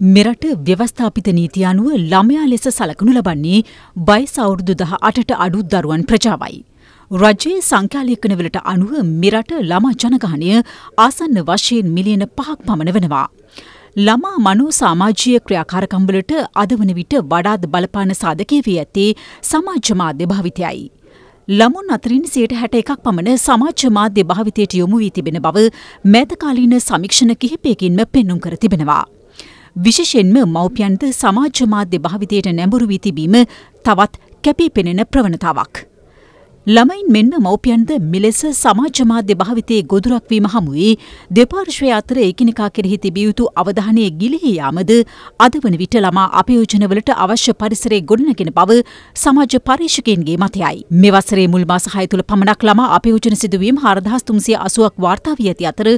මෙරට ව්‍යවස්ථාපිත නීති අනුව ළමයා ලෙස සලකනු ලබන්නේ බයිස් අවුරුදු දහ අටට අඩු දරුවන් ප්‍රජාවයි. රජයේ සංඛ්‍යාලේඛනවලට අනුව මෙරට ළමා ජනගහනය ආසන්න වශයෙන් මිලියන පහක් පමණ වෙනවා. ළමා මනෝ සාමාජීය ක්‍රියාකාරකම්වලට අද වන විට වඩාත් බලපාන සාධකය වී ඇත්තේ සමාජ මාධ්‍ය භාවිතයයි. ළමුන් අතරින් සියයට හැට එකක් පමණ සමාජ මාධ්‍ය භාවිතයට යොමු වී තිබෙන බව මෑතකාලීන සමීක්ෂණ කිහිපයකින්ම පෙන්නුම් කර තිබෙනවා. විශේෂෙන්ම මව්පියන්ද සමාජ මාධ්‍ය භාවිතයට නැඹුරු වී තිබීම තවත් කැපී පෙනෙන ප්‍රවණතාවක්. ළමයින් මෙන්ම මව්පියන්ද මෙලෙස සමාජමාධ්‍ය භාවිතයේ ගොදුරක්වීම හමුවේ දෙපාර්ශ්වය අතර එකිනෙකා කෙරෙහි තිබිය යුතු අවධානය ගිලිහී යාමද අද වන විට ළමා අපයෝජනවලට අවශ්‍ය පරිසරය ගොඩනගෙන බව සමාජ පරීක්ෂකයන්ගේ මතයයි. මෙවසරේ මුල් මාස හය තුළ පමණක් ළමා අපයෝජන සිදුවීම් හාරදහස් තුන්සිය අසුවක් වාර්තා වී ඇති අතර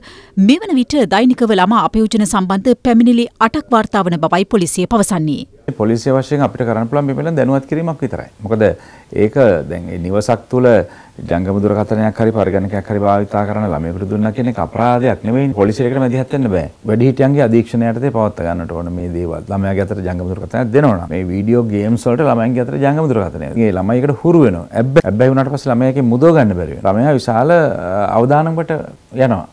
මෙවන විට දෛනිකව ළමා අපයෝජන සම්බන්ධ පැමිණිලි අටක් වාර්තා වන බවයි පොලිසිය පවසන්නේ. පොලිසිය වශයෙන් අපිට කරන්න පුළුවන් මේ පිළිබඳ දැනුවත් කිරීමක් විතරයි. මොකද ඒක දැන් ඒ නිවසක් තුල ජංගම දුරකථනයක් හරි පරිගණකයක් හරි භාවිතා කරන ළමයෙකුට දුන්නා කියන එක අපරාධයක් නෙවෙයි. පොලිසියට මැදිහත් වෙන්න බෑ. වැඩිහිටියන්ගේ අධීක්ෂණය යටතේ පවත්වා ගන්නට ඕන මේ දේවල්. ළමයාගේ අතට ජංගම දුරකථනයක් දෙනවා මේ වීඩියෝ ගේම්ස් වලට ළමයන්ගේ අතට ජංගම දුරකථනයක්. මේ ළමයිකට හුරු වෙනවා. හැබැයි වුණාට පස්සේ ළමයාගෙන් මුදව ගන්න බැරි වෙනවා. ළමයා විශාල අවදානමකට යනවා.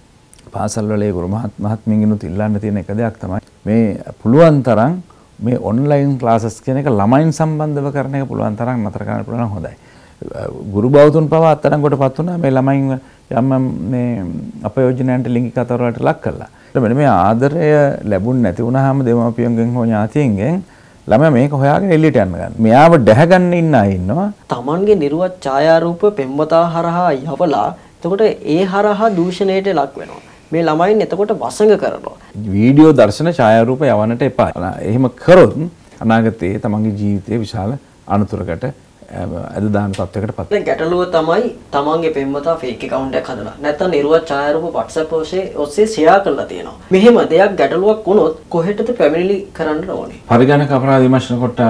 පාසල් වල ඒ ගුරු මහත්මියන්ගෙනුත් ඉල්ලන්න තියෙන එක දෙයක් තමයි මේ පුළුවන් තරම් මේ ඔන්ලයින් ක්ලාසස් කියන එක ළමයින් සම්බන්ධව කරන එක පුළුවන් තරම් නතර කරන්න පුළුවන් හොඳයි. ගුරු බෞතුන් පවා අත්අඩංගුවට පත් වුණා මේ ළමයින් යම් මේ අපයෝජනයන්ට ලිංගික අතවරවලට ලක් කළා. මෙන්න මේ ආදරය ලැබුණ නැති වුණාම දෙමාපියන්ගෙන් හෝ ඥාතියින්ගෙන් ළමයා මේක හොයාගෙන එළියට යන්න ගන්න. මෙයාව දැහැගන්න ඉන්න අය ඉන්නවා. Tamanගේ නිර්වත් ඡායාරූප පෙම්වතා හරහා යවලා එතකොට ඒ හරහා දූෂණයට ලක් වෙනවා. මේ ළමයින් එතකොට වසඟ කරනවා. වීඩියෝ දර්ශන ඡායාරූප යවන්නට එපා. එහෙම කරොත් අනාගතයේ තමන්ගේ ජීවිතයේ විශාල අනතුරකට ඇද දාන තත්වයකට පත්. ගැටලුව තමයි තමන්ගේ පෙම්වතා ෆේක් account එකක් හදලා නැත්නම් නිර්වත් ඡායාරූප WhatsApp ඔස්සේ ඔස්සේ ෂෙයා කරලා තියෙනවා. මෙහෙම දෙයක් ගැටලුවක් වුණොත් කොහෙටද පැමිණිලි කරන්න ඕනේ? පරිගණක අපරාධ විමර්ශන කොට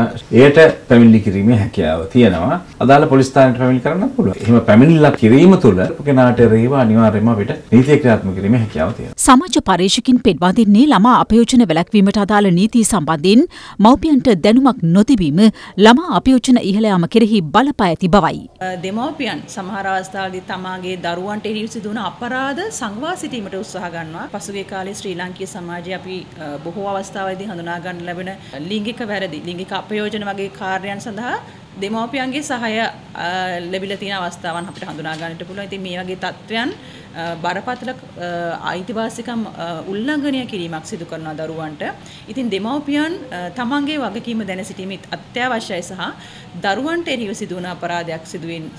එයට පැමිණිලි කිරීමේ හැකියාව තියෙනවා. අදාළ පොලිස් ස්ථානයට පැමිණිලි කරන්නත් පුළුවන්. එහෙම පැමිණිල්ලක් කිරීම තුළ කෙනාට එරෙහිව අනිවාර්යයෙන්ම අපිට නීතිය ක්‍රියාත්මක කිරීමේ හැකියාව තියෙනවා. සමාජ පරීක්ෂකින් පෙන්වා දෙන්නේ ළමා අපයෝජන වැළැක්වීමට අදාළ නීති සම්බන්ධයෙන් මව්පියන්ට දැනුමක් නොතිබීම ළමා අපයෝජන ඉහළ යාම කෙරෙහි බලපා ඇති බවයි. දෙමව්පියන් සමහර අවස්ථාවලදී තමාගේ දරුවන්ට එරෙහිව සිදුවන අපරාධ සංවා සිටීමට උත්සාහ ගන්නවා. පසුගිය කාලේ ශ්‍රී ලාංකීය සමාජයේ අපි බොහෝ අවස්ථාවලදී හඳුනා ගන්න ලැබෙන ලිංගික වැරදි, ලිංගික අපයෝජන වගේ කාර්යයන් සඳහා දෙමව්පියන්ගේ සහාය ලැබිලා තියෙන අවස්ථාවන් අපිට හඳුනා ගන්නට පුළුවන්. ඉතින් මේ වගේ තත්ත්වයන් බරපතල අයිතිවාසිකම් උල්ලංඝනය කිරීමක් සිදු කරන දරුවන්ට. ඉතින් දෙමව්පියන් තමන්ගේ වගකීම දැන සිටීම අත්‍යවශ්‍යයි සහ දරුවන්ට එරෙහිව සිදුවන අපරාධයක්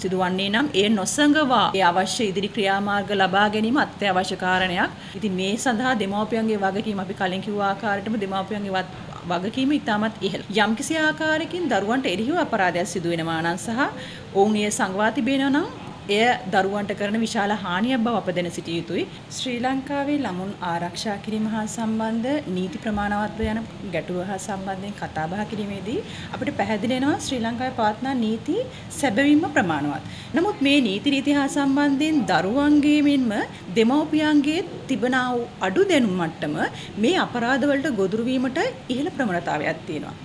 සිදුවන්නේ නම් ඒ නොසඟවා ඒ අවශ්‍ය ඉදිරි ක්‍රියාමාර්ග ලබා ගැනීම අත්‍යවශ්‍ය කාරණයක්. ඉතින් මේ සඳහා දෙමව්පියන්ගේ වගකීම අපි කලින් කිව්ව ආකාරයටම දෙමව්පියන්ගේ වගකීම ඉතාමත් ඉහළ. යම්කිසි ආකාරයකින් දරුවන්ට එරෙහිව අපරාධයක් සිදු වෙනවා නම් සහ ඔවුන් එය සංවා තිබෙනවා නම් එය දරුවන්ට කරන විශාල හානියක් බව අප දැන සිටිය යුතුයි. ශ්‍රී ලංකාවේ ළමුන් ආරක්ෂා කිරීම හා සම්බන්ධ නීති ප්‍රමාණවත්ව යන ගැටලුව හා සම්බන්ධයෙන් කතා බහ කිරීමේදී අපිට පැහැදිලි වෙනවා ශ්‍රී ලංකාවේ පවත්නා නීති සැබවින්ම ප්‍රමාණවත්. නමුත් මේ නීති රීති හා සම්බන්ධයෙන් දරුවන්ගේ මෙන්ම දෙමව්පියන්ගේ තිබෙනා වූ අඩු දැනුම් මට්ටම මේ අපරාධවලට ගොදුරු වීමට ඉහළ ප්‍රවණතාවයක් තියෙනවා.